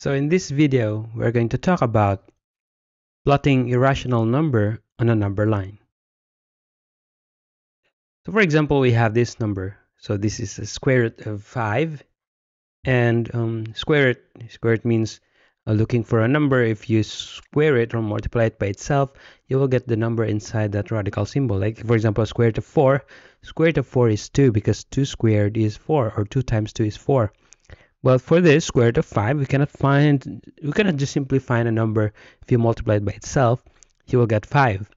So in this video, we're going to talk about plotting irrational number on a number line. So for example, we have this number. So this is a square root of 5. And um, square root, square root means uh, looking for a number. If you square it or multiply it by itself, you will get the number inside that radical symbol. Like for example, square root of 4. Square root of 4 is 2 because 2 squared is 4 or 2 times 2 is 4. But for this square root of 5, we cannot find, we cannot just simply find a number. If you multiply it by itself, you will get 5.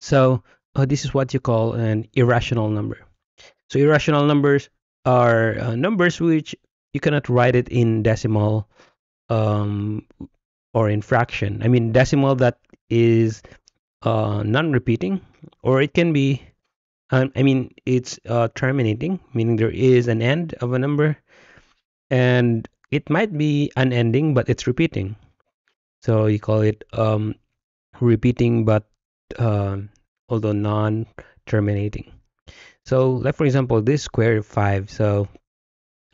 So uh, this is what you call an irrational number. So irrational numbers are uh, numbers which you cannot write it in decimal um, or in fraction. I mean decimal that is uh, non-repeating, or it can be, um, I mean it's uh, terminating, meaning there is an end of a number and it might be unending but it's repeating. So you call it um, repeating but uh, although non-terminating. So like for example this square of 5 so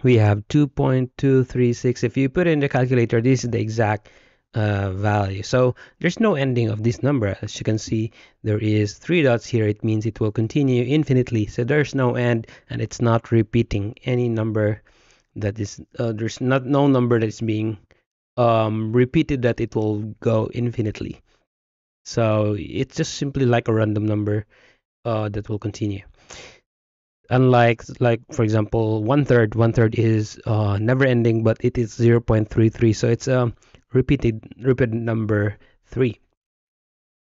we have 2.236 if you put in the calculator this is the exact uh, value. So there's no ending of this number. As you can see there is three dots here. It means it will continue infinitely. So there's no end and it's not repeating any number that is uh, there's not no number that's being um, repeated that it will go infinitely. So it's just simply like a random number uh, that will continue. Unlike, like for example, one third, one third is uh, never ending, but it is 0.33. So it's a repeated repeated number three.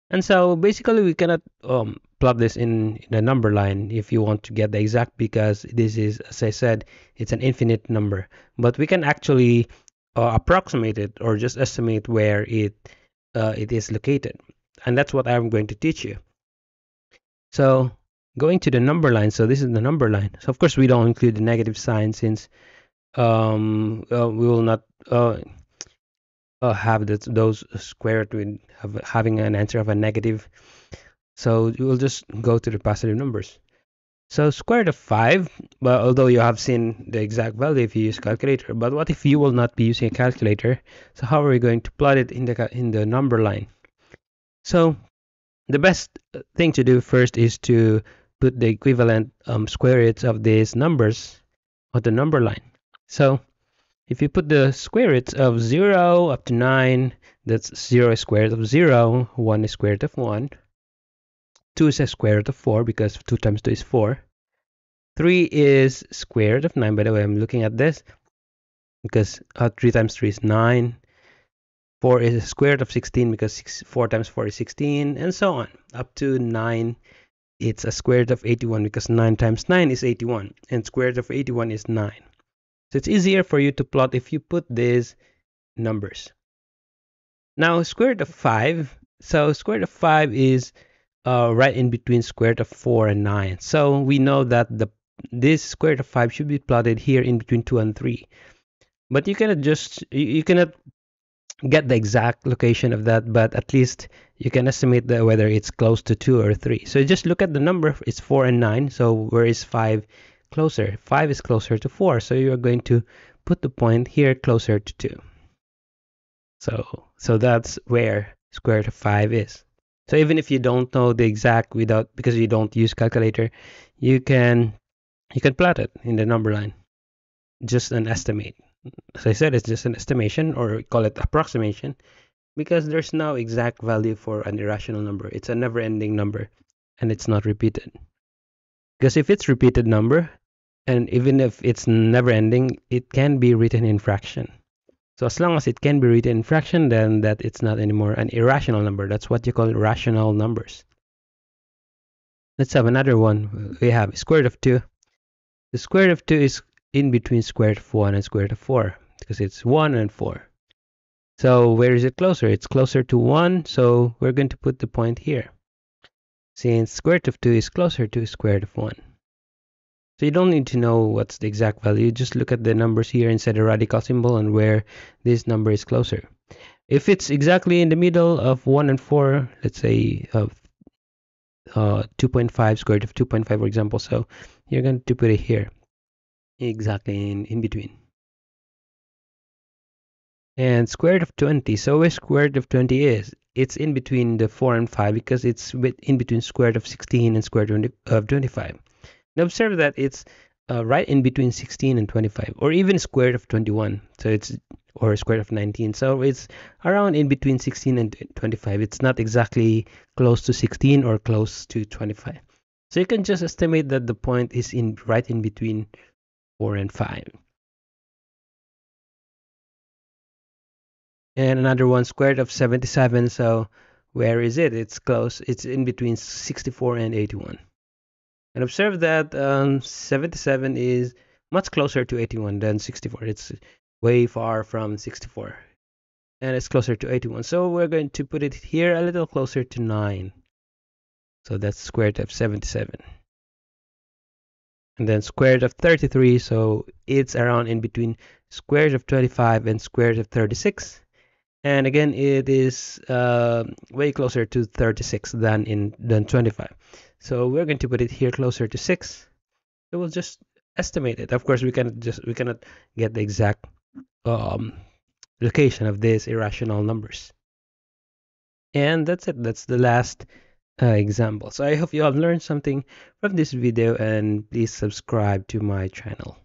And so basically we cannot um, plot this in, in a number line if you want to get the exact because this is, as I said, it's an infinite number. But we can actually uh, approximate it or just estimate where it uh, it is located. And that's what I'm going to teach you. So going to the number line, so this is the number line. So of course we don't include the negative sign since um, uh, we will not uh, uh, have that, those squared with having an answer of a negative. So you will just go to the positive numbers. So square root of 5, but although you have seen the exact value if you use calculator, but what if you will not be using a calculator? So how are we going to plot it in the in the number line? So the best thing to do first is to put the equivalent um, square roots of these numbers on the number line. So if you put the square roots of 0 up to 9, that's 0 squared of 0, 1 is square root of 1, 2 is a square root of 4 because 2 times 2 is 4. 3 is square root of 9, by the way, I'm looking at this because uh, 3 times 3 is 9. 4 is a square root of 16 because six, 4 times 4 is 16, and so on. Up to 9, it's a square root of 81 because 9 times 9 is 81, and square root of 81 is 9. So it's easier for you to plot if you put these numbers. Now square root of 5. So square root of 5 is uh, right in between square root of 4 and 9. So we know that the this square root of 5 should be plotted here in between 2 and 3. But you cannot just, you cannot get the exact location of that, but at least you can estimate the, whether it's close to 2 or 3. So just look at the number, it's 4 and 9. So where is 5 closer. 5 is closer to 4, so you're going to put the point here closer to 2. So, so that's where square root of 5 is. So even if you don't know the exact without because you don't use calculator, you can you can plot it in the number line. Just an estimate. As I said, it's just an estimation or call it approximation because there's no exact value for an irrational number. It's a never-ending number and it's not repeated. Because if it's repeated number, and even if it's never ending, it can be written in fraction. So as long as it can be written in fraction, then that it's not anymore an irrational number. That's what you call rational numbers. Let's have another one. We have square root of 2. The square root of 2 is in between square root of 1 and square root of 4 because it's 1 and 4. So where is it closer? It's closer to 1, so we're going to put the point here. Since square root of 2 is closer to square root of 1. So you don't need to know what's the exact value. Just look at the numbers here inside the radical symbol and where this number is closer. If it's exactly in the middle of 1 and 4, let's say of uh, 2.5 square root of 2.5 for example, so you're going to put it here exactly in, in between. and square root of 20 so where square root of 20 is it's in between the 4 and 5 because it's in between square root of 16 and square root of 25 now observe that it's uh, right in between 16 and 25 or even square root of 21 so it's or square root of 19 so it's around in between 16 and 25 it's not exactly close to 16 or close to 25 so you can just estimate that the point is in right in between 4 and 5 and another one square root of 77 so where is it? It's close. It's in between 64 and 81 and observe that um, 77 is much closer to 81 than 64 it's way far from 64 and it's closer to 81 so we're going to put it here a little closer to 9 so that's square root of 77 and then square root of 33 so it's around in between square root of 25 and square root of 36 and again it is uh, way closer to 36 than in than 25 so we're going to put it here closer to 6 so we'll just estimate it of course we can just we cannot get the exact um, location of these irrational numbers. And that's it. That's the last uh, example. So i hope you have learned something from this video and please subscribe to my channel